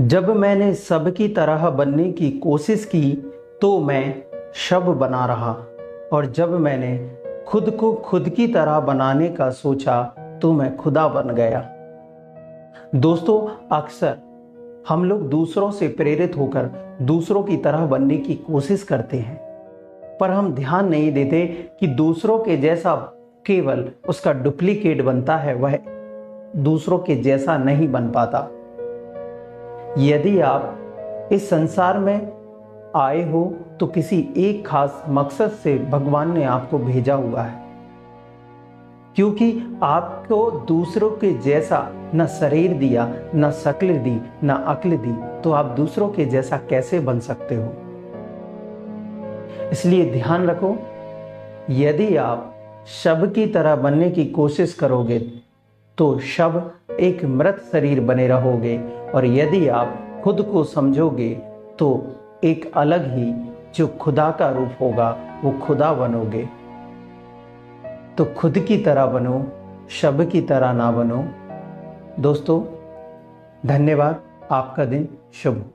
जब मैंने सबकी तरह बनने की कोशिश की तो मैं शब बना रहा। और जब मैंने खुद को खुद की तरह बनाने का सोचा तो मैं खुदा बन गया। दोस्तों, अक्सर हम लोग दूसरों से प्रेरित होकर दूसरों की तरह बनने की कोशिश करते हैं। पर हम ध्यान नहीं देते कि दूसरों के जैसा केवल उसका डुप्लीकेट बनता है, वह दूसरों के जैसा नहीं बन पाता। यदि आप इस संसार में आए हो तो किसी एक खास मकसद से भगवान ने आपको भेजा हुआ है। क्योंकि आपको दूसरों के जैसा न शरीर दिया, न शक्ल दी, न अक्ल दी तो आप दूसरों के जैसा कैसे बन सकते हो? इसलिए ध्यान रखो, यदि आप शब की तरह बनने की कोशिश करोगे तो शब एक मृत शरीर बने रहोगे। और यदि आप खुद को समझोगे तो एक अलग ही जो खुदा का रूप होगा, वो खुदा बनोगे। तो खुद की तरह बनो, शब की तरह ना बनो। दोस्तों, धन्यवाद। आपका दिन शुभ